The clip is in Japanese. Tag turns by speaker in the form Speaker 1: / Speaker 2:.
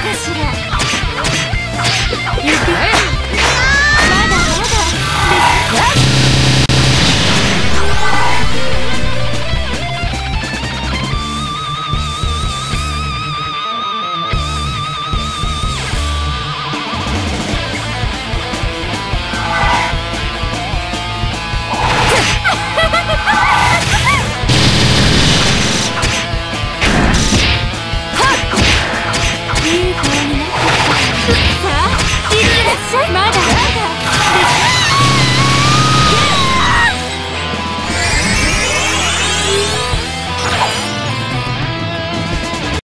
Speaker 1: かしら。あいってらっしゃい。まだ。